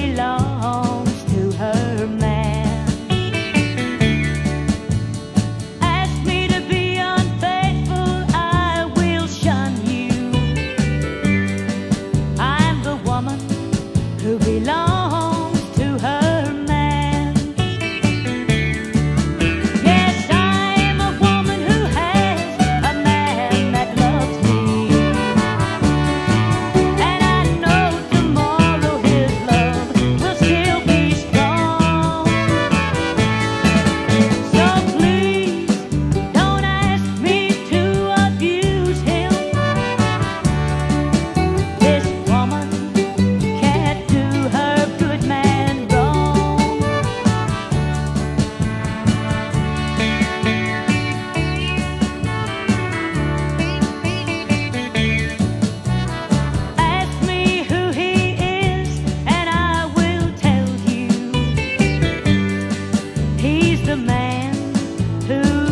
belongs to her man. Ask me to be unfaithful, I will shun you. I'm the woman who belongs. man who